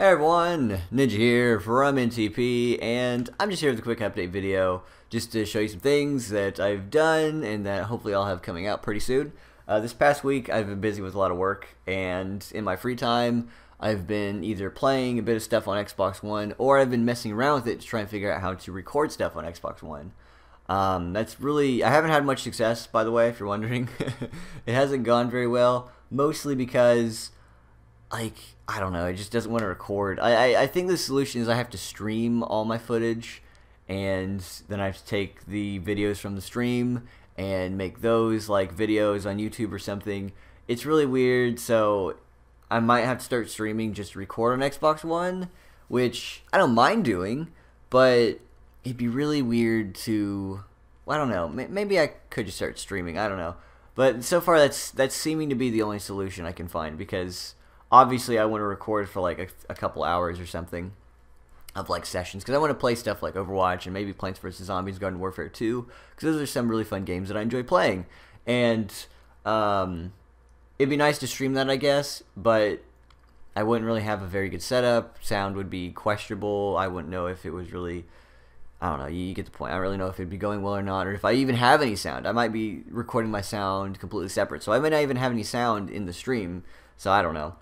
Hey everyone, Ninja here from NTP, and I'm just here with a quick update video just to show you some things that I've done and that hopefully I'll have coming out pretty soon. Uh, this past week I've been busy with a lot of work, and in my free time I've been either playing a bit of stuff on Xbox One or I've been messing around with it to try and figure out how to record stuff on Xbox One. Um, that's really, I haven't had much success, by the way, if you're wondering. it hasn't gone very well, mostly because like I don't know, it just doesn't want to record. I, I, I think the solution is I have to stream all my footage, and then I have to take the videos from the stream and make those like videos on YouTube or something. It's really weird, so I might have to start streaming just record on Xbox One, which I don't mind doing, but it'd be really weird to. Well, I don't know. Maybe I could just start streaming. I don't know. But so far, that's that's seeming to be the only solution I can find because obviously I want to record for like a, a couple hours or something of like sessions because I want to play stuff like Overwatch and maybe Plants vs Zombies, Garden Warfare 2 because those are some really fun games that I enjoy playing. And um, it'd be nice to stream that, I guess, but I wouldn't really have a very good setup. Sound would be questionable. I wouldn't know if it was really. I don't know. You get the point. I don't really know if it'd be going well or not, or if I even have any sound. I might be recording my sound completely separate, so I may not even have any sound in the stream. So I don't know.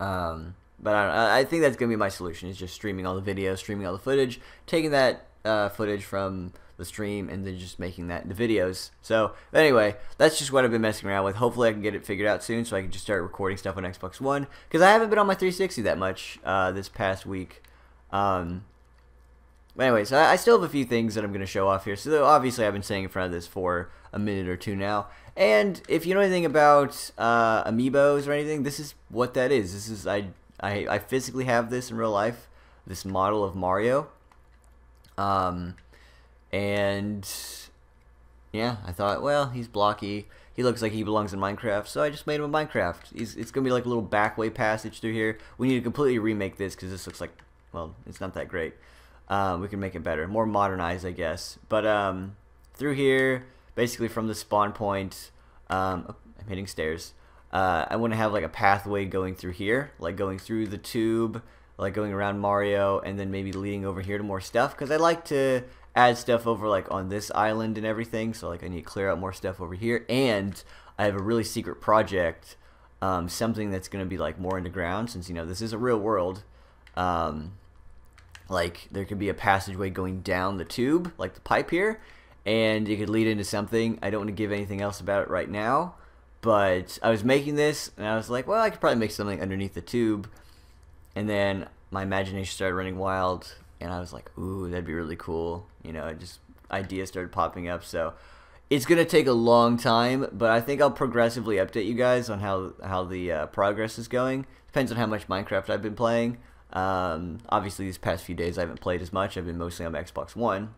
Um, but I, I think that's gonna be my solution is just streaming all the videos, streaming all the footage, taking that uh, footage from the stream, and then just making that the videos. So anyway, that's just what I've been messing around with. Hopefully, I can get it figured out soon, so I can just start recording stuff on Xbox One because I haven't been on my 360 that much uh, this past week. Um, anyways, I, I still have a few things that I'm going to show off here. So obviously, I've been sitting in front of this for a minute or two now. And if you know anything about uh, amiibos or anything, this is what that is. This is I, I I physically have this in real life. This model of Mario. Um, and yeah, I thought, well, he's blocky. He looks like he belongs in Minecraft, so I just made him a Minecraft. He's, it's gonna be like a little backway passage through here. We need to completely remake this because this looks like, well, it's not that great. Um, we can make it better, more modernized, I guess. But um, through here, basically from the spawn point, um, oh, I'm hitting stairs. Uh, I want to have like a pathway going through here, like going through the tube, like going around Mario, and then maybe leading over here to more stuff. Because I like to add stuff over like on this island and everything. So like I need to clear out more stuff over here, and I have a really secret project, um, something that's going to be like more underground, since you know this is a real world. Um, like there could be a passageway going down the tube, like the pipe here, and it could lead into something. I don't want to give anything else about it right now, but I was making this and I was like, well, I could probably make something underneath the tube. And then my imagination started running wild and I was like, ooh, that'd be really cool. You know, just ideas started popping up. So it's going to take a long time, but I think I'll progressively update you guys on how, how the uh, progress is going. Depends on how much Minecraft I've been playing. Um, obviously, these past few days I haven't played as much. I've been mostly on Xbox One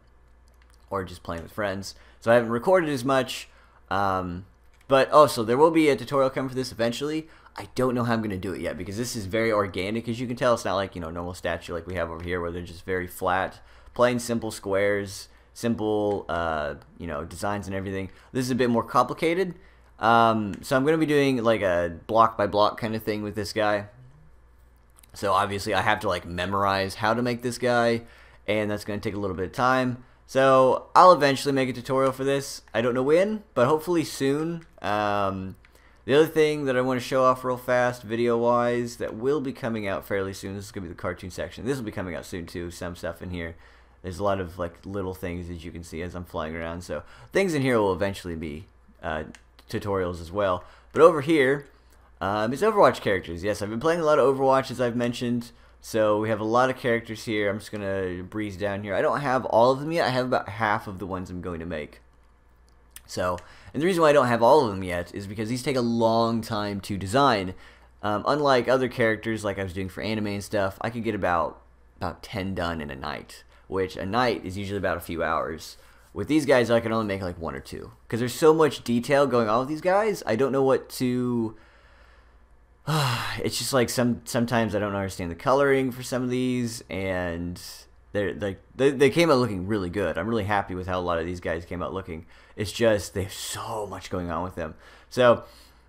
or just playing with friends. So I haven't recorded as much. Um, but also, there will be a tutorial coming for this eventually. I don't know how I'm going to do it yet because this is very organic. As you can tell, it's not like, you know, normal statue like we have over here where they're just very flat, plain simple squares, simple, uh, you know, designs and everything. This is a bit more complicated. Um, so I'm going to be doing like a block by block kind of thing with this guy. So obviously I have to like memorize how to make this guy and that's going to take a little bit of time. So I'll eventually make a tutorial for this. I don't know when, but hopefully soon. Um, the other thing that I want to show off real fast, video-wise, that will be coming out fairly soon. This is going to be the cartoon section. This will be coming out soon too. Some stuff in here. There's a lot of like little things as you can see as I'm flying around. So things in here will eventually be uh, tutorials as well. But over here, um, it's Overwatch characters. Yes, I've been playing a lot of Overwatch as I've mentioned. So we have a lot of characters here. I'm just going to breeze down here. I don't have all of them yet. I have about half of the ones I'm going to make. So, and the reason why I don't have all of them yet is because these take a long time to design. Um, unlike other characters like I was doing for anime and stuff, I could get about about 10 done in a night, which a night is usually about a few hours. With these guys, I can only make like one or two. Because there's so much detail going on with these guys, I don't know what to it's just like some sometimes I don't understand the coloring for some of these, and they're like they, they came out looking really good. I'm really happy with how a lot of these guys came out looking. It's just they have so much going on with them. So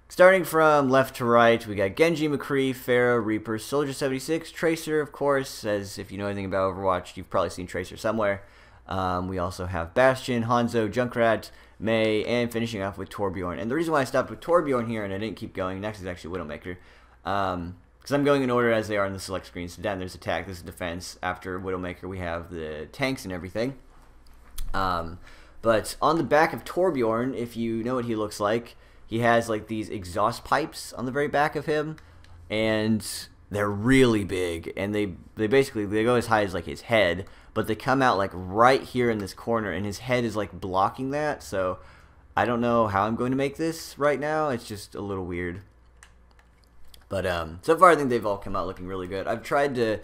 Starting from left to right, we got Genji, McCree, Pharah, Reaper, Soldier 76, Tracer, of course, as if you know anything about Overwatch, you've probably seen Tracer somewhere. Um, we also have Bastion, Hanzo, Junkrat, Mei, and finishing off with Torbjorn. And the reason why I stopped with Torbjorn here and I didn't keep going, next is actually Widowmaker, because um, I'm going in order as they are in the select screen. So down there's attack, there's defense. After Widowmaker, we have the tanks and everything. Um, but on the back of Torbjorn, if you know what he looks like, he has like these exhaust pipes on the very back of him, and they're really big, and they they basically they go as high as like his head, but they come out like right here in this corner, and his head is like blocking that. So I don't know how I'm going to make this right now. It's just a little weird. But um, so far, I think they've all come out looking really good. I've tried to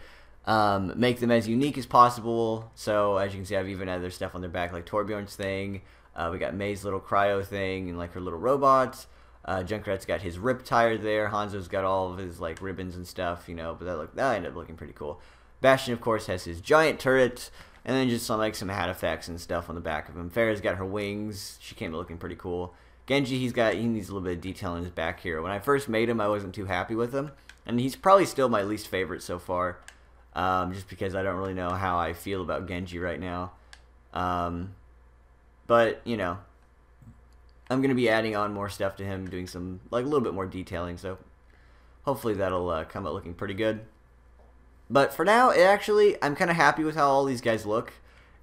um, make them as unique as possible. So as you can see, I've even had their stuff on their back, like Torbjorn's thing. Uh, we got Mei's little cryo thing and like her little robots. Uh, Junkrat's got his RIP-Tire there. Hanzo's got all of his like ribbons and stuff, you know. But that look that ended up looking pretty cool. Bastion, of course, has his giant turret, and then just some like some hat effects and stuff on the back of him. Pharah's got her wings. She came looking pretty cool. Genji, he's got he needs a little bit of detail in his back here. When I first made him, I wasn't too happy with him, and he's probably still my least favorite so far, um, just because I don't really know how I feel about Genji right now. Um, but, you know, I'm going to be adding on more stuff to him, doing some, like, a little bit more detailing, so hopefully that'll uh, come out looking pretty good. But for now, it actually, I'm kind of happy with how all these guys look.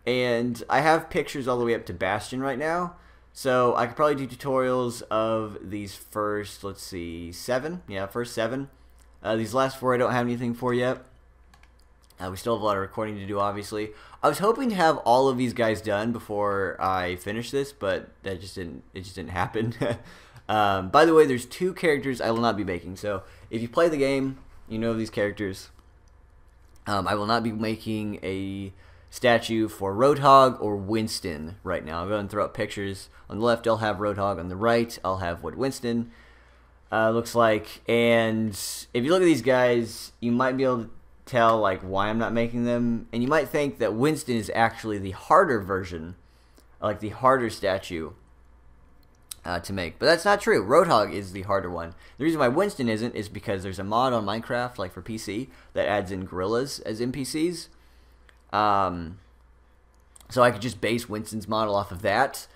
And I have pictures all the way up to Bastion right now. So I could probably do tutorials of these first, let's see, seven. Yeah, first seven. Uh, these last four I don't have anything for yet. Uh, we still have a lot of recording to do, obviously. I was hoping to have all of these guys done before I finish this, but that just didn't. It just didn't happen. um, by the way, there's two characters I will not be making. So if you play the game, you know these characters. Um, I will not be making a statue for Roadhog or Winston right now. I'll go and throw up pictures. On the left, I'll have Roadhog. On the right, I'll have what Winston uh, looks like. And if you look at these guys, you might be able to tell like why I'm not making them. And you might think that Winston is actually the harder version, like the harder statue uh, to make. But that's not true. Roadhog is the harder one. The reason why Winston isn't is because there's a mod on Minecraft, like for PC, that adds in gorillas as NPCs. Um, so I could just base Winston's model off of that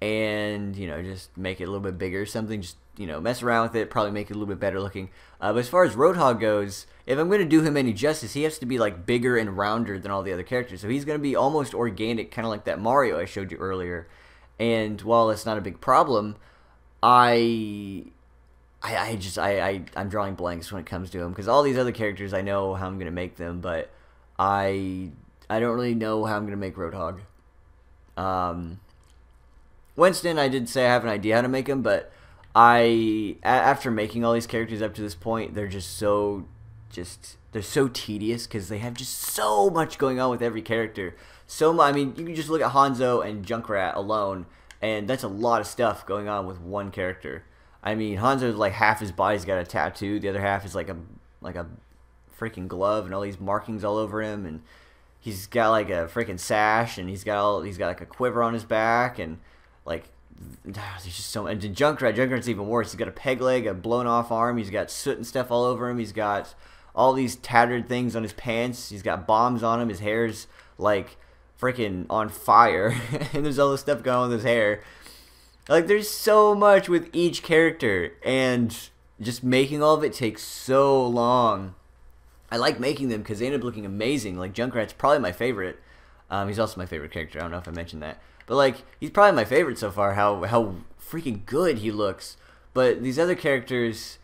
and, you know, just make it a little bit bigger something. Just you know, mess around with it, probably make it a little bit better looking. Uh, but as far as Roadhog goes, if I'm going to do him any justice, he has to be like bigger and rounder than all the other characters. So he's going to be almost organic, kind of like that Mario I showed you earlier. And while it's not a big problem, I, I, I just I, I I'm drawing blanks when it comes to him because all these other characters I know how I'm to make them, but I I don't really know how I'm to make Roadhog. Um, Winston, I did say I have an idea how to make him, but I after making all these characters up to this point, they're just so just they're so tedious because they have just so much going on with every character. So I mean, you can just look at Hanzo and Junkrat alone, and that's a lot of stuff going on with one character. I mean, Hanzo's like half his body's got a tattoo, the other half is like a like a freaking glove and all these markings all over him, and he's got like a freaking sash, and he's got all he's got like a quiver on his back, and like ah, there's just so and Junkrat, Junkrat's even worse. He's got a peg leg, a blown off arm. He's got soot and stuff all over him. He's got all these tattered things on his pants. He's got bombs on him. His hair's like freaking on fire, and there's all this stuff going on with his hair. Like there's so much with each character, and just making all of it takes so long. I like making them because they end up looking amazing. Like Junkrat's probably my favorite. Um, he's also my favorite character. I don't know if I mentioned that. But like he's probably my favorite so far. How how freaking good he looks. But these other characters,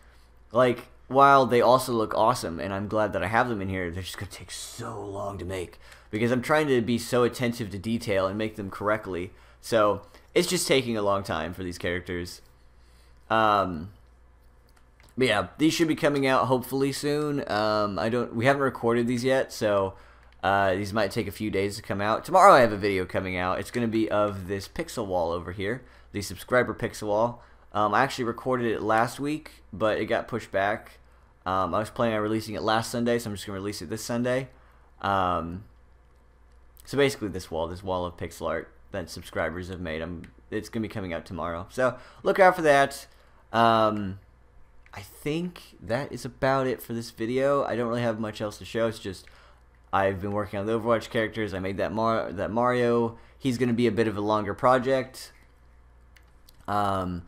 like while they also look awesome, and I'm glad that I have them in here, they're just gonna take so long to make because I'm trying to be so attentive to detail and make them correctly. So it's just taking a long time for these characters. Um, but yeah, these should be coming out hopefully soon. Um, I don't, we haven't recorded these yet, so uh, these might take a few days to come out. Tomorrow I have a video coming out. It's going to be of this pixel wall over here, the subscriber pixel wall. Um, I actually recorded it last week, but it got pushed back. Um, I was planning on releasing it last Sunday, so I'm just going to release it this Sunday. Um, so basically this wall, this wall of pixel art that subscribers have made, I'm, it's going to be coming out tomorrow. So look out for that. Um, I think that is about it for this video. I don't really have much else to show. It's just I've been working on the Overwatch characters. I made that Mar that Mario. He's going to be a bit of a longer project. Um,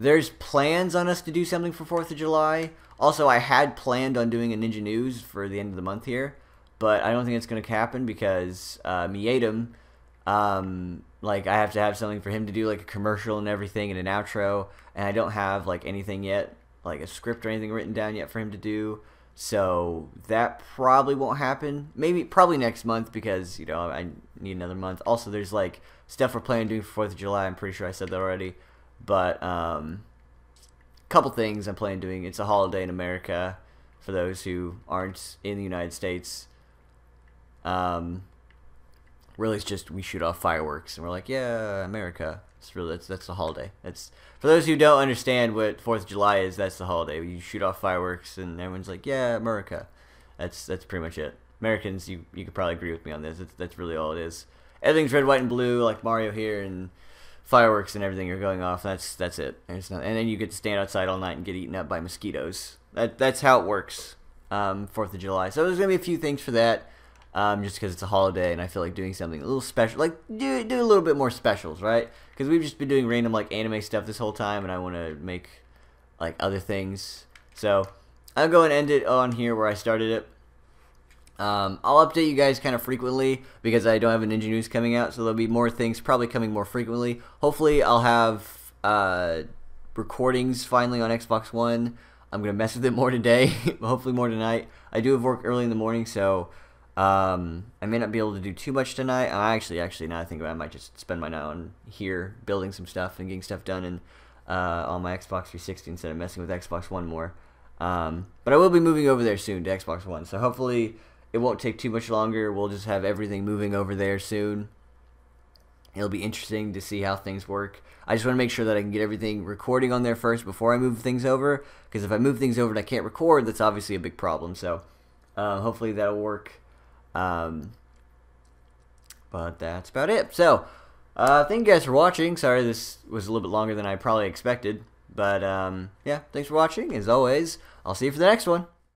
there's plans on us to do something for 4th of July. Also, I had planned on doing a Ninja News for the end of the month here, but I don't think it's going to happen because uh, Miedem, um, like, I have to have something for him to do, like a commercial and everything and an outro, and I don't have, like, anything yet, like a script or anything written down yet for him to do. So that probably won't happen. Maybe probably next month because you know I need another month. Also, there's like stuff we're planning to do for Fourth of July. I'm pretty sure I said that already, but um, couple things I'm planning doing. It's a holiday in America for those who aren't in the United States. Um, really, it's just we shoot off fireworks and we're like, yeah, America. It's really that's that's the holiday. It's for those who don't understand what Fourth of July is. That's the holiday. You shoot off fireworks and everyone's like, "Yeah, America." That's that's pretty much it. Americans, you you could probably agree with me on this. It's, that's really all it is. Everything's red, white, and blue, like Mario here, and fireworks and everything are going off. That's that's it. And, not, and then you get to stand outside all night and get eaten up by mosquitoes. That that's how it works. Um, Fourth of July. So there's gonna be a few things for that um, just because it's a holiday and I feel like doing something a little special, like do do a little bit more specials, right? Because we've just been doing random like anime stuff this whole time, and I want to make like other things. So I'll go and end it on here where I started it. Um, I'll update you guys kind of frequently because I don't have a Ninja News coming out, so there'll be more things probably coming more frequently. Hopefully, I'll have uh, recordings finally on Xbox One. I'm gonna mess with it more today, hopefully more tonight. I do have work early in the morning, so um, I may not be able to do too much tonight. I actually, actually, now I think about it, I might just spend my night on here building some stuff and getting stuff done and uh, on my Xbox 360 instead of messing with Xbox One more. Um, but I will be moving over there soon to Xbox One, so hopefully it won't take too much longer. We'll just have everything moving over there soon. It'll be interesting to see how things work. I just want to make sure that I can get everything recording on there first before I move things over. Because if I move things over and I can't record, that's obviously a big problem. So uh, hopefully that'll work. Um, but that's about it. So, uh, thank you guys for watching. Sorry this was a little bit longer than I probably expected. But, um, yeah, thanks for watching. As always, I'll see you for the next one.